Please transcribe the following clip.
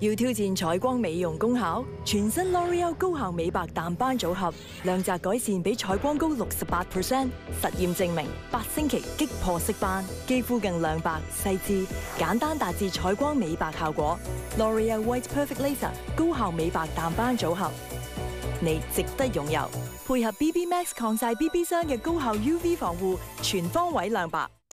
要挑战彩光美容功效，全新 L'Oreal 高效美白淡斑组合，亮泽改善比彩光高六十八 percent。实验证明，八星期击破色斑，肌肤更亮白细致，简单达至彩光美白效果。L'Oreal White Perfect Laser 高效美白淡斑组合，你值得拥有。配合 BB Max 抗晒 BB 霜嘅高效 UV 防护，全方位亮白。